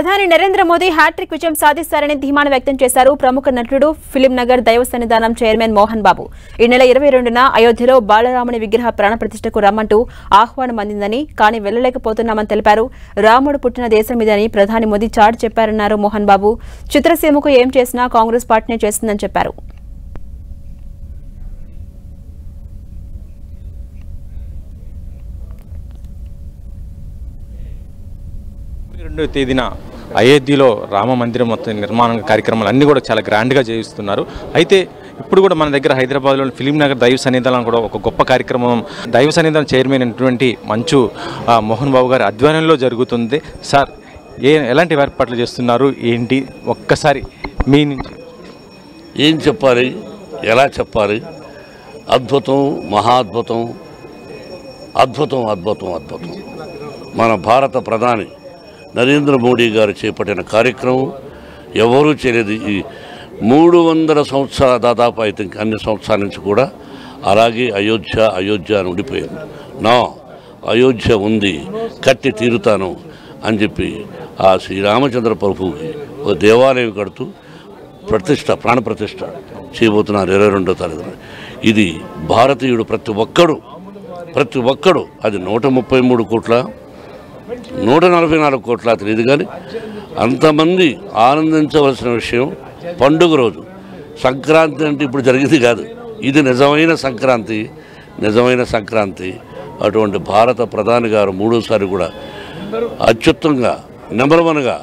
ప్రధాని నరేంద్ర మోదీ హ్యాట్రిక్ విజయం సాధిస్తారని ధీమాను వ్యక్తం చేశారు ప్రముఖ నటుడు ఫిలిం నగర్ దైవ సన్నిధానం చైర్మన్ మోహన్ బాబు. ఈ నెల ఇరవై రెండున అయోధ్యలో బాలరాముని విగ్రహ ప్రాణప్రతిష్టకు రమ్మంటూ ఆహ్వానం అందిందని కానీ వెళ్ళలేకపోతున్నామని తెలిపారు. రాముడు పుట్టిన దేశం ఇదని ప్రధాని మోదీ చాటు చెప్పారన్నారు మోహన్ బాబు. చిత్రసీమకు ఏం చేసినా కాంగ్రెస్ పార్టీనే చేస్తుందని చెప్పారు. రెండవ తేదీన అయోధ్యలో రామ మందిరం మొత్తం నిర్మాణ కార్యక్రమాలు అన్నీ కూడా చాలా గ్రాండ్గా చేయిస్తున్నారు. అయితే ఇప్పుడు కూడా మన దగ్గర హైదరాబాద్లోని ఫిలిం నగర్ దైవ సన్నిధానం కూడా ఒక గొప్ప కార్యక్రమం. దైవ సన్నిధానం చైర్మన్ అయినటువంటి మంచు ఆ, మోహన్ బాబు గారి ఆధ్వర్యంలో జరుగుతుంది. సార్ ఏ ఎలాంటి ఏర్పాట్లు చేస్తున్నారు? ఏంటి? ఒక్కసారి మీ నుంచి. ఏం చెప్పాలి? ఎలా చెప్పాలి? అద్భుతం మహా అద్భుతం అద్భుతం అద్భుతం అద్భుతం. మన భారత ప్రధాని నరేంద్ర మోడీ గారు చేపట్టిన కార్యక్రమం ఎవరూ చేయలేదు. ఈ మూడు వందల సంవత్సరాల దాదాపు అయితే అన్ని సంవత్సరాల నుంచి కూడా అలాగే అయోధ్య అయోధ్య అని ఉండిపోయింది. నా అయోధ్య ఉంది కట్టి తీరుతాను అని చెప్పి ఆ శ్రీరామచంద్ర ప్రభువుకి ఒక దేవాలయం కడుతూ ప్రతిష్ట ప్రాణ ప్రతిష్ట చేయబోతున్నారు ఇరవై రెండో తారీఖున ఇది భారతీయుడు ప్రతి ఒక్కడు ప్రతి ఒక్కడు అది నూట ముప్పై మూడు కోట్ల నూట నలభై నాలుగు కోట్ల తెలియదు కానీ అంతమంది ఆనందించవలసిన విషయం పండుగ రోజు. సంక్రాంతి అంటే ఇప్పుడు జరిగింది కాదు. ఇది నిజమైన సంక్రాంతి నిజమైన సంక్రాంతి. అటువంటి భారత ప్రధాని గారు మూడోసారి కూడా అత్యుత్తంగా నెంబర్ వన్గా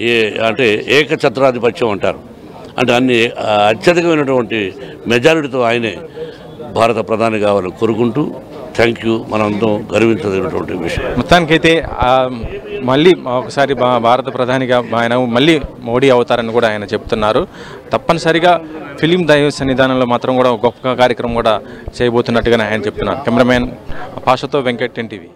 ఏ అంటే ఏకఛత్రాధిపత్యం అంటారు. అంటే అన్ని అత్యధికమైనటువంటి మెజారిటీతో ఆయనే భారత ప్రధాని కావాలని కోరుకుంటూ థ్యాంక్ యూ. మనందరం గర్వించదగినటువంటి విషయం. మొత్తానికైతే మళ్ళీ ఒకసారి భారత ప్రధానిగా ఆయన మళ్ళీ మోడీ అవుతారని కూడా ఆయన చెప్తున్నారు. తప్పనిసరిగా ఫిలిం దైవ సన్నిధానంలో మాత్రం కూడా గొప్ప కార్యక్రమం కూడా చేయబోతున్నట్టుగానే ఆయన చెప్తున్నారు. కెమెరామెన్ పాషతో వెంకట్ ఎన్టీవీ.